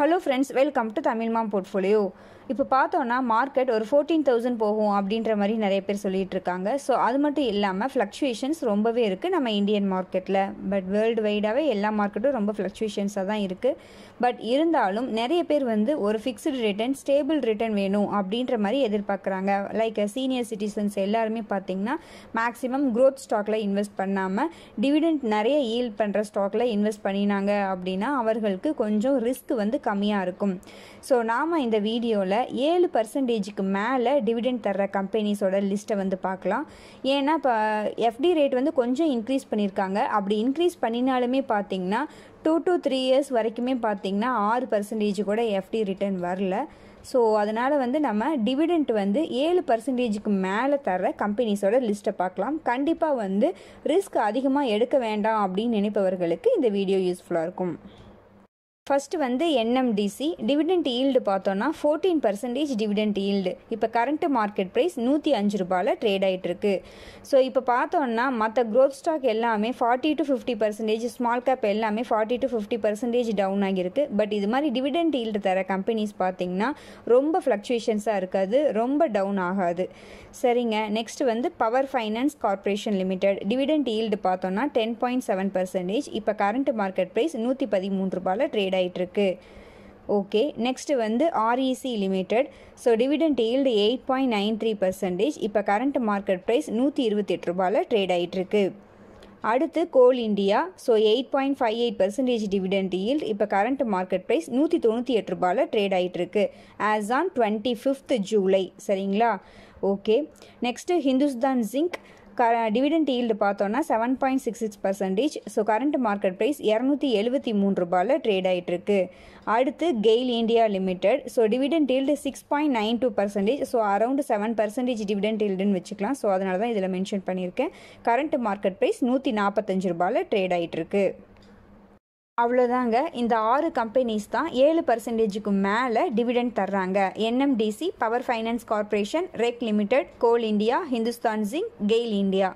Hello friends welcome to Tamil mom portfolio இப்போ பார்த்தோன்னா market ஒரு ஃபோர்டீன் தௌசண்ட் போகும் அப்படின்ற மாதிரி நிறைய பேர் சொல்லிட்டு இருக்காங்க. ஸோ அது மட்டும் இல்லாமல் ஃப்ளக்சுவேஷன்ஸ் ரொம்பவே இருக்குது நம்ம இந்தியன் மார்க்கெட்டில் பட் வேர்ல்டு வைடாகவே எல்லா மார்க்கெட்டும் ரொம்ப ஃப்ளக்சுவேஷன்ஸாக தான் இருக்குது பட் இருந்தாலும் நிறைய பேர் வந்து ஒரு ஃபிக்ஸ்டு ரிட்டர்ன் ஸ்டேபிள் ரிட்டர்ன் வேணும் அப்படின்ற மாதிரி எதிர்பார்க்குறாங்க. லைக் சீனியர் சிட்டிசன்ஸ் எல்லாருமே பார்த்தீங்கன்னா மேக்ஸிமம் க்ரோத் ஸ்டாக்கில் இன்வெஸ்ட் பண்ணாமல் டிவிடெண்ட் நிறைய ஈல்ட் பண்ணுற ஸ்டாக்கில் இன்வெஸ்ட் பண்ணினாங்க அப்படின்னா அவர்களுக்கு கொஞ்சம் ரிஸ்க் வந்து கம்மியாக இருக்கும். ஸோ நாம் இந்த வீடியோவில் ஏழு பர்சன்டேஜுக்கு மேலே டிவிடெண்ட் தர்ற கம்பெனிஸோட லிஸ்ட்டை வந்து பார்க்கலாம். ஏன்னா இப்போ எஃப்டி ரேட் வந்து கொஞ்சம் இன்க்ரீஸ் பண்ணியிருக்காங்க. அப்படி இன்க்ரீஸ் பண்ணினாலுமே பார்த்தீங்கன்னா டூ டு த்ரீ இயர்ஸ் வரைக்குமே பார்த்தீங்கன்னா ஆறு பர்சன்டேஜ் கூட எஃப்டி ரிட்டர்ன் வரல. ஸோ அதனால் வந்து நம்ம டிவிடெண்ட் வந்து ஏழு பர்சன்டேஜுக்கு மேலே தர கம்பெனிஸோட லிஸ்ட்டை பார்க்கலாம். கண்டிப்பாக வந்து ரிஸ்க் அதிகமாக எடுக்க வேண்டாம் அப்படின்னு நினைப்பவர்களுக்கு இந்த வீடியோ யூஸ்ஃபுல்லாக இருக்கும். ஃபஸ்ட்டு வந்து என்எம்டிசி டிவிடெண்ட் ஈல்டு பார்த்தோன்னா ஃபோர்டீன் பர்சன்டேஜ் டிவிடெண்ட் ஈல்டு இப்போ கரண்ட் மார்க்கெட் ப்ரைஸ் நூற்றி அஞ்சு ரூபாயில் ட்ரேட் ஆகிட்டுருக்கு ஸோ இப்போ பார்த்தோன்னா மற்ற க்ரோத் ஸ்டாக் எல்லாமே forty to fifty percentage small cap எல்லாமே forty to fifty percentage down ஆகியிருக்கு. பட் இது மாதிரி டிவிடெண்ட் ஈல்டு தர கம்பெனிஸ் பார்த்தீங்கன்னா ரொம்ப ஃப்ளக்சுவேஷன்ஸாக இருக்காது ரொம்ப டவுன் ஆகாது. சரிங்க நெக்ஸ்ட் வந்து power finance corporation limited dividend yield பார்த்தோன்னா டென் பாயிண்ட் செவன் பர்சன்டேஜ் இப்போ கரண்ட் மார்க்கெட் ப்ரைஸ் நூற்றி பதிமூன்று ரூபாயில் ட்ரேட் ஆகிட்டுருக்கு ஓகே நெக்ஸ்ட் வந்து REC limited so dividend yield eight point nine three percentage இப்போ கரண்ட் மார்க்கெட் ப்ரைஸ் நூற்றி இருபத்தெட்டு ரூபாயில் ட்ரேட் ஆகிட்டுருக்கு அடுத்து coal India so eight point five eight percentage dividend yield இப்போ கரண்ட் மார்க்கெட் ப்ரைஸ் நூற்றி தொண்ணூற்றி எட்டு ரூபாயில் ட்ரேட் ஆகிட்டுருக்கு as on twenty fifth July சரிங்களா? ஓகே நெக்ஸ்ட்டு ஹிந்துஸ்தான் ஜிங்க் க டிவிடெண்ட் ஈல்டு பார்த்தோன்னா seven point six six percentage so current market price இரநூத்தி எழுபத்தி மூணு ரூபாயில் ட்ரேட் ஆகிட்டுருக்கு அடுத்து GAIL India limited so dividend yield six point nine two percentage so around seven percentage dividend ஈல்டுன்னு வச்சுக்கலாம். So அதனால தான் இதில் மென்ஷன் பண்ணியிருக்கேன். கரண்ட் மார்க்கெட் ப்ரைஸ் நூற்றி நாற்பத்தஞ்சு ரூபாயில் ட்ரேட் ஆகிட்டுருக்கு அவ்வளோதாங்க இந்த ஆறு கம்பெனிஸ் தான் ஏழு பர்சன்டேஜுக்கு மேலே டிவிடெண்ட் தர்றாங்க. NMDC power finance corporation REC limited coal India Hindustan zinc GAIL India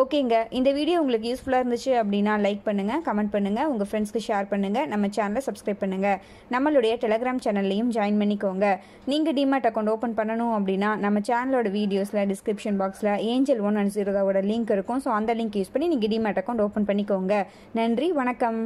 ஓகேங்க இந்த வீடியோ உங்களுக்கு யூஸ்ஃபுல்லாக இருந்துச்சு அப்படின்னா லைக் பண்ணுங்கள் கமெண்ட் பண்ணுங்கள் உங்கள் ஃப்ரெண்ட்ஸ்க்கு ஷேர் பண்ணுங்கள் நம்ம சேனலை சப்ஸ்கிரைப் பண்ணுங்கள் நம்மளுடைய டெலகிராம் சேனல்லையும் ஜாயின் பண்ணிக்கோங்க. நீங்கள் டிமேட் அக்கௌண்ட் ஓப்பன் பண்ணணும் அப்படின்னா நம்ம சேனலோட வீடியோஸில் டிஸ்கிரிப்ஷன் பாக்ஸில் ஏஞ்சல் ஒன் அண்ட் ஜீரோவோட லிங்க் இருக்கும். ஸோ அந்த லிங்க் யூஸ் பண்ணி நீங்கள் டிமேட் அக்கௌண்ட் ஓப்பன் பண்ணிக்கோங்க. நன்றி வணக்கம்.